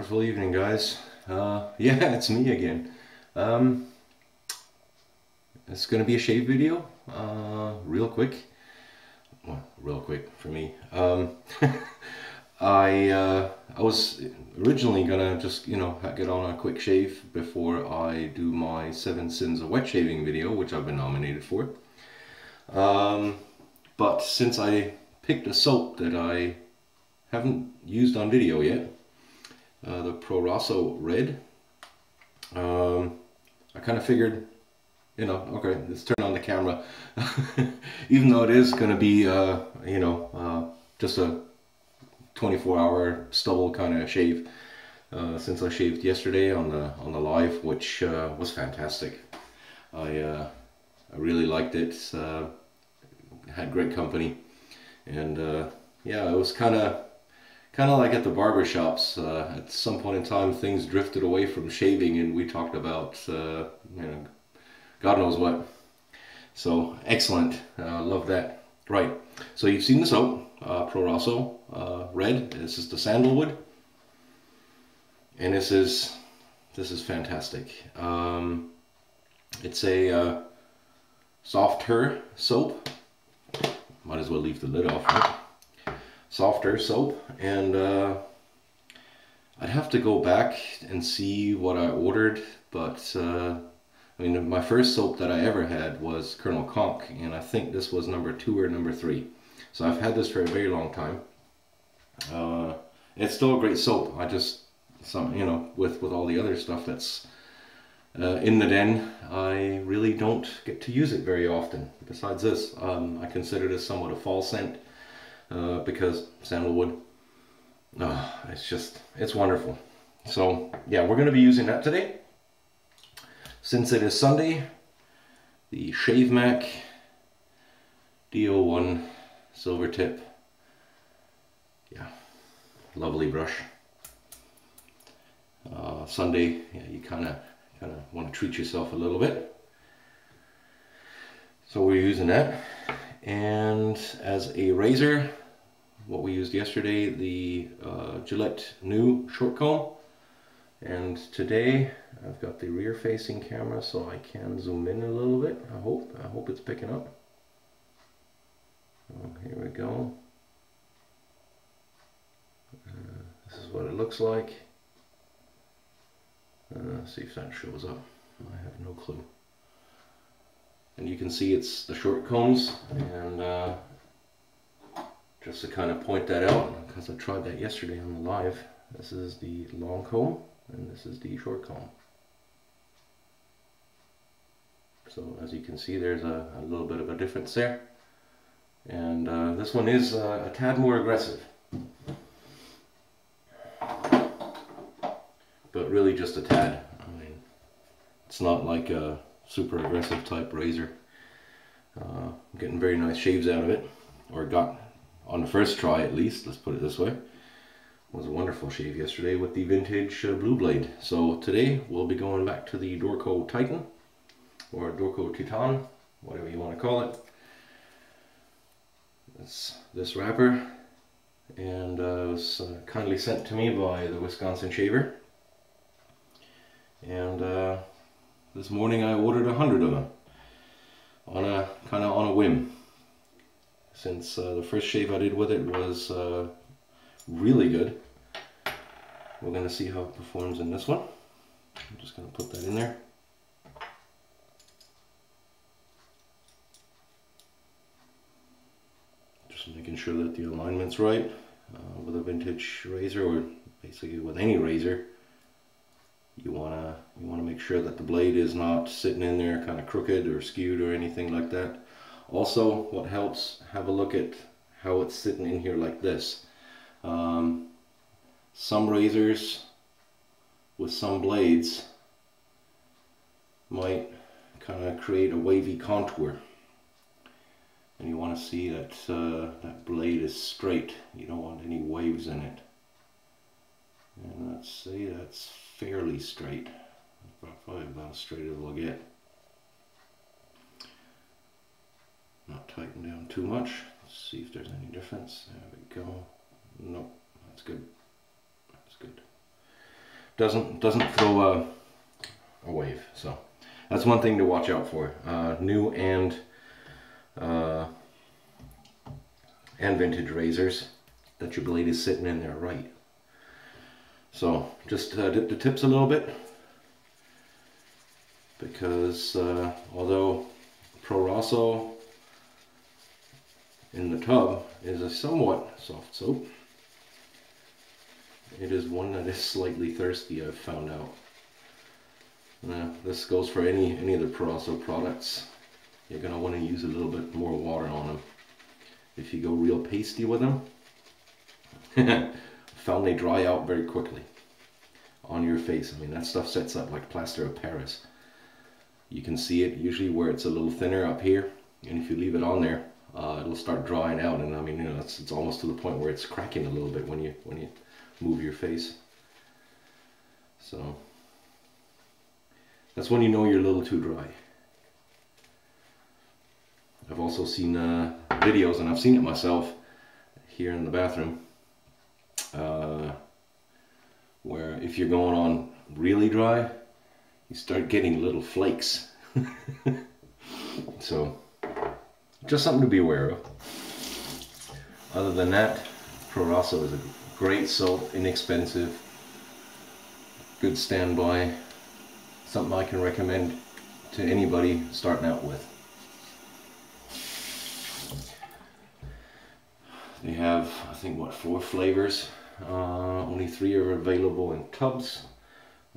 Wonderful evening, guys. Uh, yeah, it's me again. Um, it's gonna be a shave video, uh, real quick. Well, real quick for me. Um, I uh, I was originally gonna just you know get on a quick shave before I do my seven sins of wet shaving video, which I've been nominated for. Um, but since I picked a soap that I haven't used on video yet, uh, the Proraso Red. Um, I kind of figured, you know, okay, let's turn on the camera. Even though it is going to be, uh, you know, uh, just a 24 hour stubble kind of shave. Uh, since I shaved yesterday on the on the live, which uh, was fantastic. I I really liked it. had great company, and yeah, it was kind of kind of like at the barber shops. Uh, at some point in time, things drifted away from shaving, and we talked about uh, you know, God knows what. So excellent, uh, love that. Right, so you've seen the soap, uh, Proraso uh, Red. This is the sandalwood, and this is this is fantastic. Um, it's a uh, softer soap. Might as well leave the lid off. Right? Softer soap and uh, I'd have to go back and see what I ordered but uh, I mean my first soap that I ever had was Colonel Conk and I think this was number two or number three. So I've had this for a very long time. Uh, it's still a great soap. I just some you know with with all the other stuff that's uh, in the den, I really don't get to use it very often. Besides this, um, I consider this somewhat a fall scent uh, because sandalwood, oh, it's just, it's wonderful. So yeah, we're going to be using that today. Since it is Sunday, the Shave Mac D01 silver tip. Yeah, lovely brush. Uh, Sunday, yeah, you kind of kind of want to treat yourself a little bit. So we're using that. And as a razor, what we used yesterday, the uh, Gillette new short comb. And today I've got the rear facing camera so I can zoom in a little bit. I hope, I hope it's picking up. Oh, here we go. Uh, this is what it looks like. Uh, see if that shows up. I have no clue. And you can see it's the short combs and uh, just to kind of point that out because I tried that yesterday on the live this is the long comb and this is the short comb. So as you can see there's a, a little bit of a difference there. And uh, this one is uh, a tad more aggressive. But really just a tad. I mean it's not like a super aggressive type razor. Uh, I'm getting very nice shaves out of it or got on the first try at least, let's put it this way. It was a wonderful shave yesterday with the vintage uh, Blue Blade. So today we'll be going back to the Dorco Titan or Dorco Titan, whatever you want to call it. It's this wrapper and uh, was uh, kindly sent to me by the Wisconsin Shaver. And uh, this morning I ordered a hundred of them on a kind of on a whim since uh, the first shave I did with it was uh, really good. We're going to see how it performs in this one. I'm just going to put that in there. Just making sure that the alignment's right uh, with a vintage razor or basically with any razor. You wanna you wanna make sure that the blade is not sitting in there kind of crooked or skewed or anything like that. Also, what helps, have a look at how it's sitting in here like this. Um, some razors with some blades might kind of create a wavy contour. And you want to see that uh, that blade is straight. You don't want any waves in it. And let's see that's fairly straight. Probably about as straight as we'll get Not tighten down too much. Let's see if there's any difference. There we go. Nope, that's good. That's good. doesn't doesn't throw a, a wave. So that's one thing to watch out for. Uh, new and uh, and vintage razors that your blade is sitting in there right. So just uh, dip the tips a little bit because uh, although Proraso in the tub is a somewhat soft soap, it is one that is slightly thirsty I've found out. Now, this goes for any, any of the Pro products. You're going to want to use a little bit more water on them. If you go real pasty with them, found they dry out very quickly on your face. I mean, that stuff sets up like plaster of Paris. You can see it usually where it's a little thinner up here. And if you leave it on there, uh, it'll start drying out. And I mean, you know, it's, it's almost to the point where it's cracking a little bit when you, when you move your face. So, that's when you know you're a little too dry. I've also seen uh, videos, and I've seen it myself here in the bathroom, uh, where if you're going on really dry, you start getting little flakes. so, just something to be aware of. Other than that, Proraso is a great soap, inexpensive, good standby, something I can recommend to anybody starting out with. They have, I think, what, four flavors. Uh, only three are available in tubs.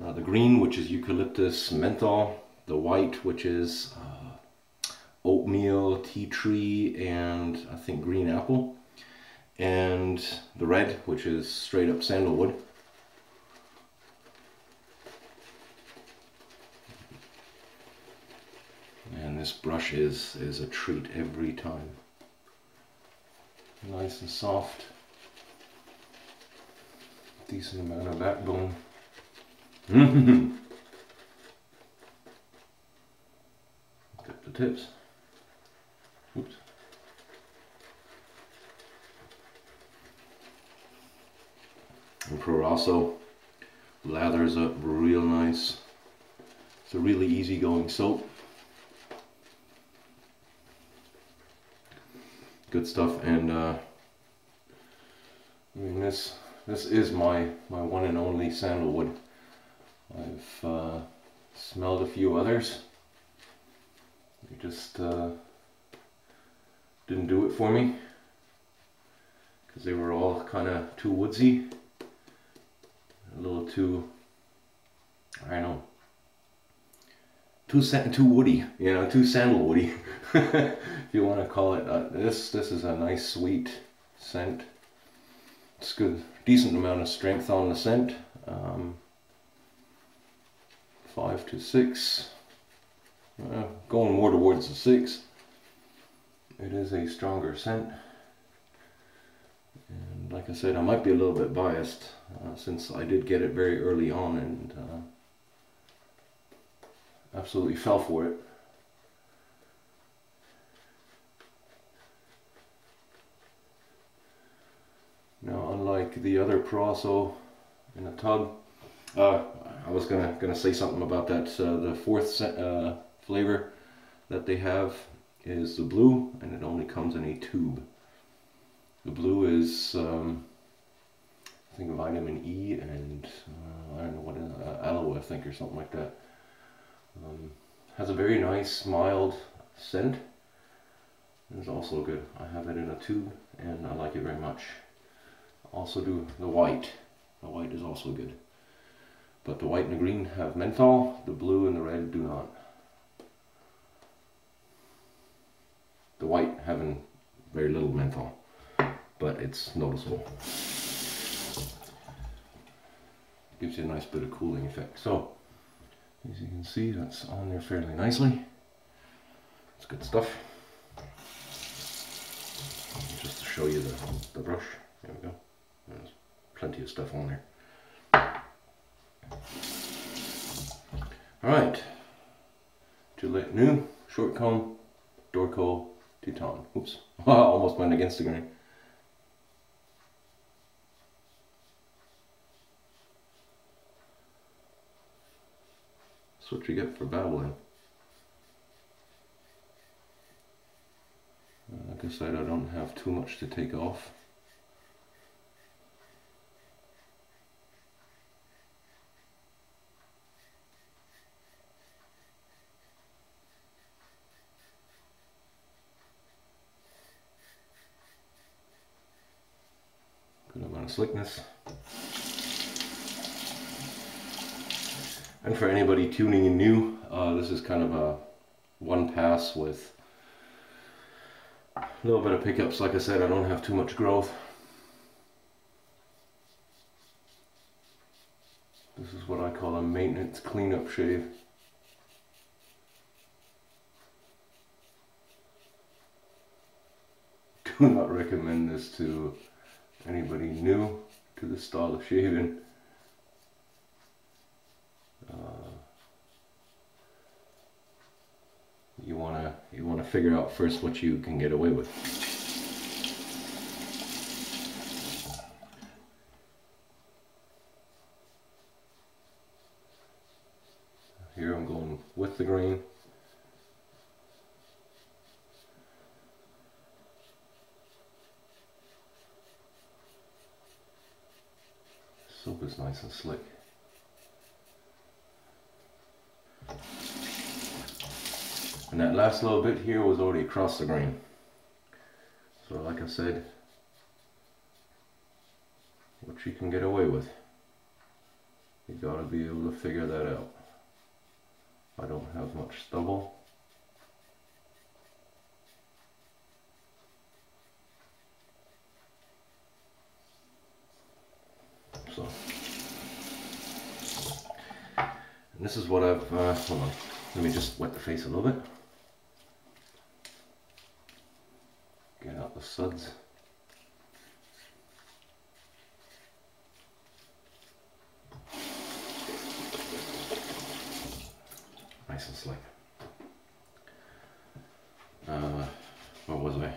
Uh, the green, which is eucalyptus menthol. The white, which is uh, oatmeal, tea tree, and I think green apple. And the red, which is straight up sandalwood. And this brush is, is a treat every time nice and soft. Decent amount of backbone. Got the tips. Oops. And Pro lathers up real nice. It's a really easy going soap. good stuff and uh, I mean this this is my my one and only sandalwood I've uh, smelled a few others they just uh, didn't do it for me because they were all kind of too woodsy a little too I don't know too too woody you know too sandalwoody if you want to call it. Uh, this this is a nice sweet scent. It's good, decent amount of strength on the scent. Um, five to six, uh, going more towards the six. It is a stronger scent. Like I said, I might be a little bit biased uh, since I did get it very early on and uh, absolutely fell for it. Now, unlike the other Pro in a tub, uh, I was gonna gonna say something about that. Uh, the fourth uh, flavor that they have is the blue, and it only comes in a tube. The blue is, um, I think, vitamin E and uh, I don't know what uh, aloe, I think, or something like that. Um, has a very nice, mild scent. It's also good. I have it in a tube, and I like it very much also do the white. The white is also good. But the white and the green have menthol, the blue and the red do not. The white having very little menthol, but it's noticeable. Gives you a nice bit of cooling effect. So, as you can see, that's on there fairly nicely. It's good stuff. Just to show you the, the brush, there we go. There's plenty of stuff on there. Alright. Gillette new, short comb, Dorco Titan. Oops. Almost went against the grain. What you get for babbling. Uh, like I said, I don't have too much to take off. Good amount of slickness. And for anybody tuning in new, uh, this is kind of a one pass with a little bit of pickups. Like I said, I don't have too much growth. This is what I call a maintenance cleanup shave. Do not recommend this to anybody new to the style of shaving. Uh, you you wanna figure out first what you can get away with. Here I'm going with the grain. Soap is nice and slick. And that last little bit here was already across the grain. So like I said, what you can get away with. You gotta be able to figure that out. I don't have much stubble. So, and this is what I've, uh, hold on, let me just wet the face a little bit. Get out the suds. Nice and slick. Uh, what was I?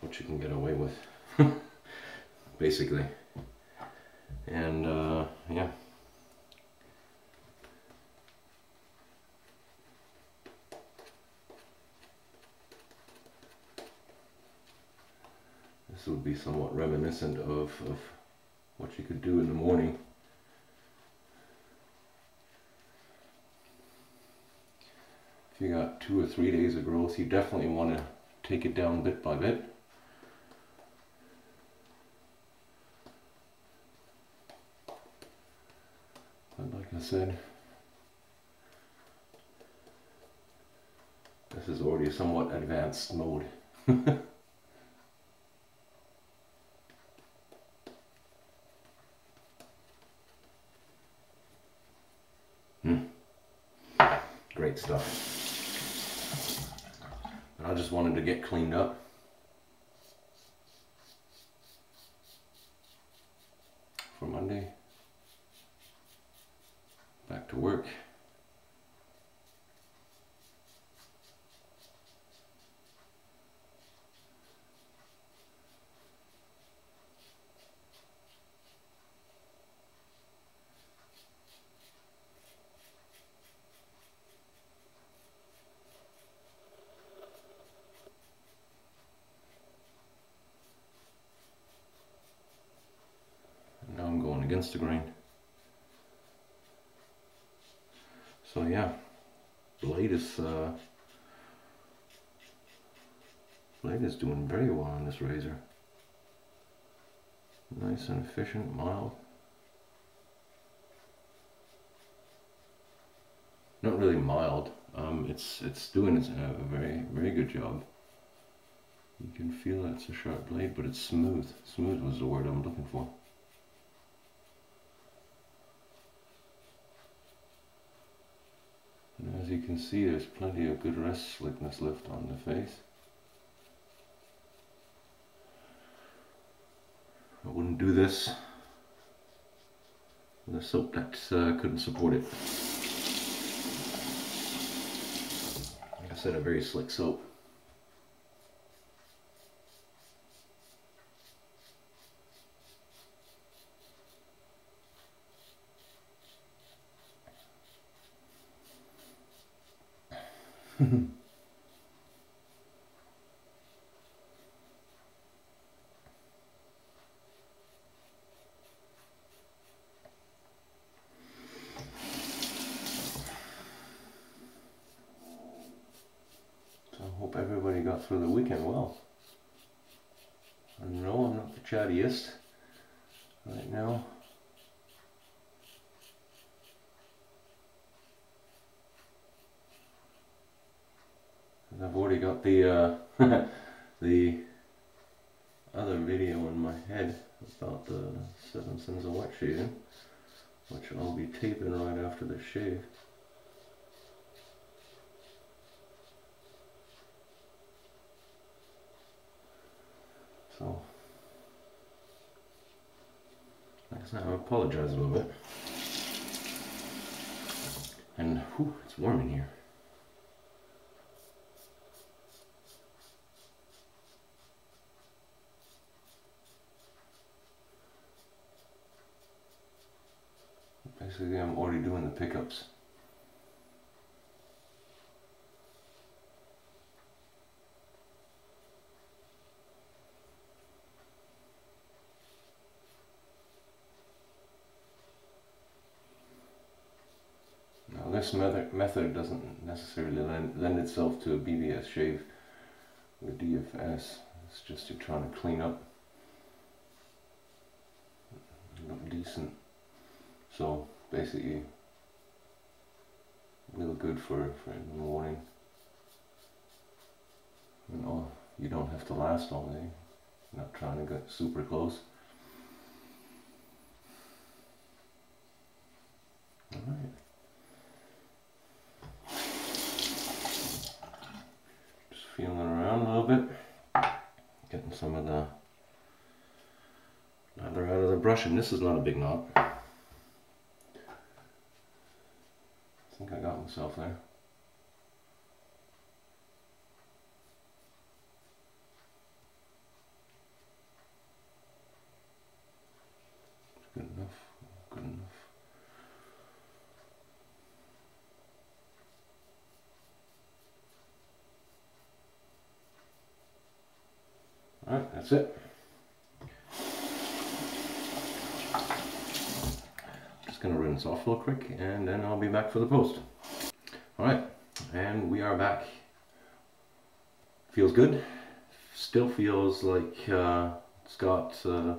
What you can get away with, basically. And uh, yeah. This would be somewhat reminiscent of, of what you could do in the morning. If you got two or three days of growth, you definitely want to take it down bit by bit. But like I said, this is already a somewhat advanced mode. Great stuff. But I just wanted to get cleaned up. For Monday. Back to work. Going against the grain. So yeah, blade is uh, blade is doing very well on this razor. Nice and efficient, mild. Not really mild. Um, it's it's doing a very very good job. You can feel that it's a sharp blade, but it's smooth. Smooth was the word I'm looking for. And as you can see, there's plenty of good rest slickness left on the face. I wouldn't do this with a soap that uh, couldn't support it. Like I said, a very slick soap. So I hope everybody got through the weekend well. I know I'm not the chattiest right now. I've already got the uh, the other video in my head about the seven sins of wet shaving, which I'll be taping right after the shave. So, like I said, I apologize a little bit. And whew, it's warm in here. I'm already doing the pickups. Now this method, doesn't necessarily lend, lend itself to a BBS shave or DFS. It's just you're trying to clean up look decent. So basically real good for, for in the morning. You know, you don't have to last all day. Not trying to get super close. Alright. Just feeling around a little bit. Getting some of the leather out of the brush and this is not a big knot. think I got myself there. Good enough, good enough. Alright, that's it. just gonna rinse off real quick and then I'll be back for the post. All right, and we are back. Feels good. Still feels like uh, it's got, uh,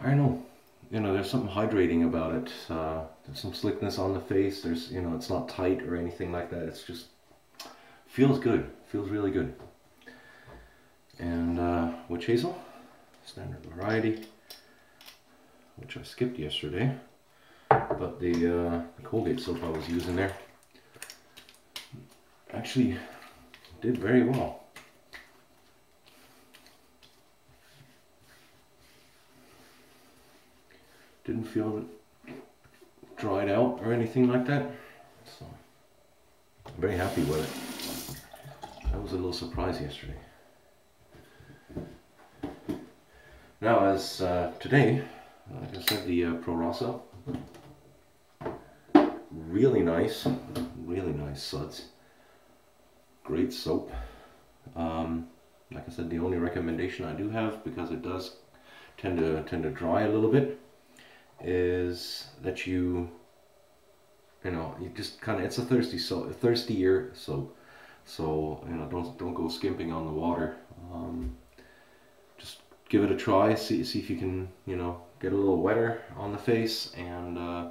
I don't know, you know, there's something hydrating about it. Uh, there's some slickness on the face. There's, you know, it's not tight or anything like that. It's just, feels good. Feels really good. And uh, witch hazel, standard variety which I skipped yesterday. But the, uh, Colgate soap I was using there actually did very well. Didn't feel dried out or anything like that. So I'm very happy with it. That was a little surprise yesterday. Now as uh, today like I said, the uh, Proraso. Really nice, really nice suds. Great soap. Um, like I said, the only recommendation I do have, because it does tend to tend to dry a little bit, is that you, you know, you just kind of, it's a thirsty so thirstier soap. So, you know, don't, don't go skimping on the water. Um, just give it a try, see, see if you can, you know, get a little wetter on the face and uh,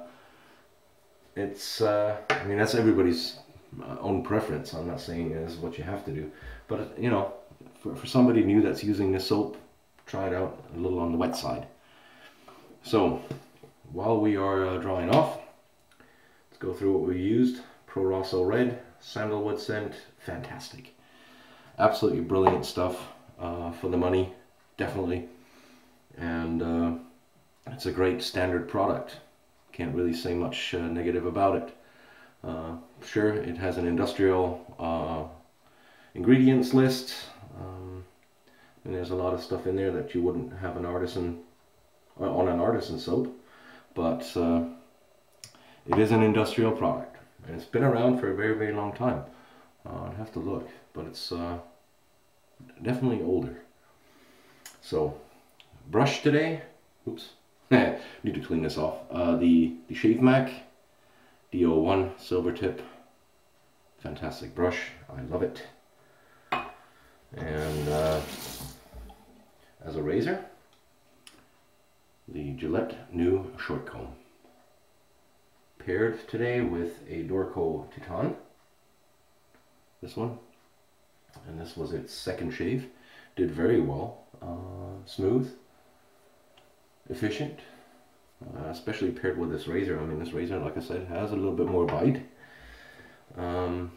it's uh, I mean that's everybody's uh, own preference. I'm not saying it is what you have to do. But you know for, for somebody new that's using this soap try it out a little on the wet side. So while we are uh, drying off let's go through what we used. Proraso Red sandalwood scent fantastic. Absolutely brilliant stuff uh, for the money definitely. And uh, it's a great standard product. Can't really say much uh, negative about it. Uh, sure, it has an industrial uh, ingredients list, um, and there's a lot of stuff in there that you wouldn't have an artisan uh, on an artisan soap, but uh, it is an industrial product. and it's been around for a very very long time. Uh, I'd have to look, but it's definitely older. So brush today. Oops, need to clean this off. Uh, the the Shavemac D01 silver tip, fantastic brush. I love it. And uh, as a razor, the Gillette new short comb. Paired today with a Dorco Titan. This one. And this was its second shave. Did very well. Uh, smooth. Efficient. Uh, especially paired with this razor. I mean this razor, like I said, has a little bit more bite. Um,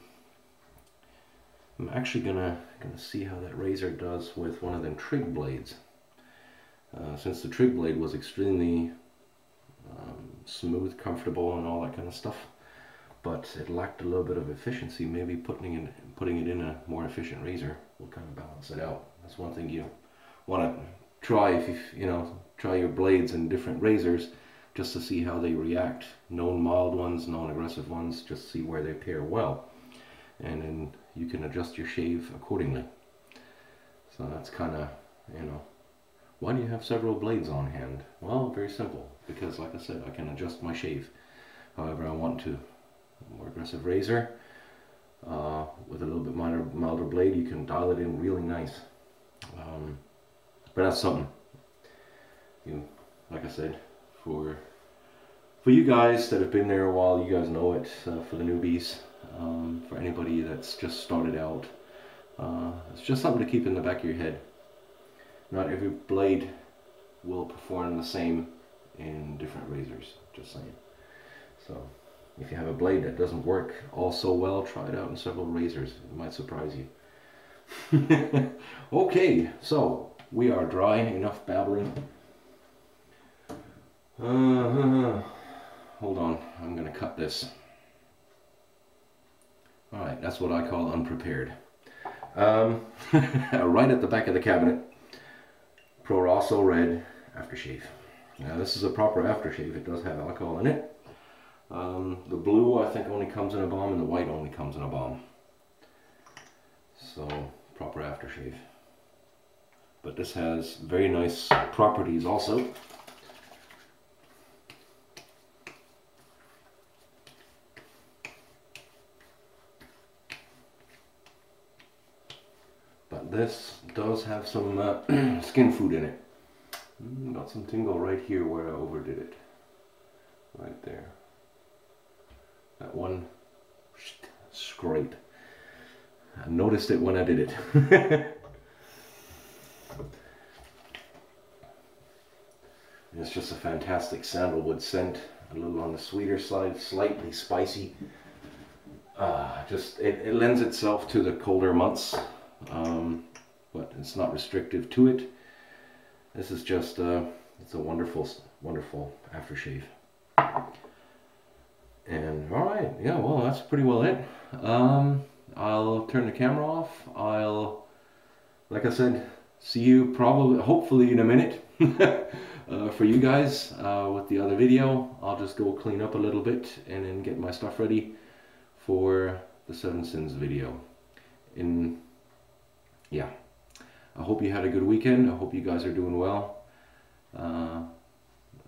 I'm actually gonna gonna see how that razor does with one of them trig blades. Uh, since the trig blade was extremely um, smooth, comfortable, and all that kind of stuff, but it lacked a little bit of efficiency. Maybe putting in putting it in a more efficient razor will kind of balance it out. That's one thing you want to try if you you know try your blades and different razors just to see how they react. Known mild ones, known aggressive ones, just see where they pair well, and then you can adjust your shave accordingly. So that's kind of you know why do you have several blades on hand? Well, very simple. Because, like I said, I can adjust my shave however I want to. More aggressive razor. Uh, with a little bit milder, milder blade, you can dial it in really nice. Um, but that's something. You, like I said, for for you guys that have been there a while, you guys know it. Uh, for the newbies, um, for anybody that's just started out, uh, it's just something to keep in the back of your head. Not every blade will perform the same in different razors, just saying. So if you have a blade that doesn't work all so well, try it out in several razors. It might surprise you. okay, so we are dry, enough babbling. Uh, hold on, I'm going to cut this. Alright, that's what I call unprepared. Um, right at the back of the cabinet, Proraso Red aftershave. Now this is a proper aftershave. It does have alcohol in it. Um, the blue I think only comes in a balm and the white only comes in a balm. So proper aftershave. But this has very nice properties also. This does have some uh, skin food in it. Mm, got some tingle right here where I overdid it. Right there. That one scrape. I noticed it when I did it. it's just a fantastic sandalwood scent. A little on the sweeter side, slightly spicy. Uh, just it, it lends itself to the colder months um, but it's not restrictive to it. This is just uh, it's a wonderful, wonderful aftershave. And all right, yeah, well, that's pretty well it. Um, I'll turn the camera off. I'll, like I said, see you probably, hopefully in a minute. uh, for you guys uh, with the other video. I'll just go clean up a little bit and then get my stuff ready for the Seven Sins video. In yeah, I hope you had a good weekend. I hope you guys are doing well. Uh,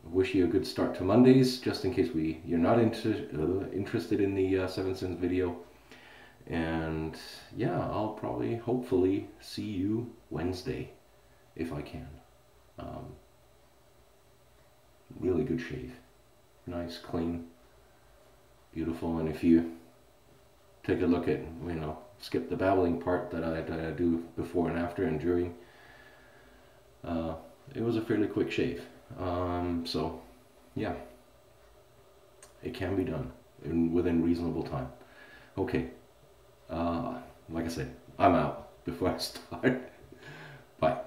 wish you a good start to Mondays, just in case we you're not inter uh, interested in the uh, Seven Sins video. And yeah, I'll probably, hopefully, see you Wednesday, if I can. Um, really good shave. Nice, clean, beautiful. And if you take a look at, you know, skip the babbling part that I, that I do before and after and during. Uh, it was a fairly quick shave. Um, so, yeah, it can be done in, within reasonable time. Okay, uh, like I said, I'm out before I start. Bye.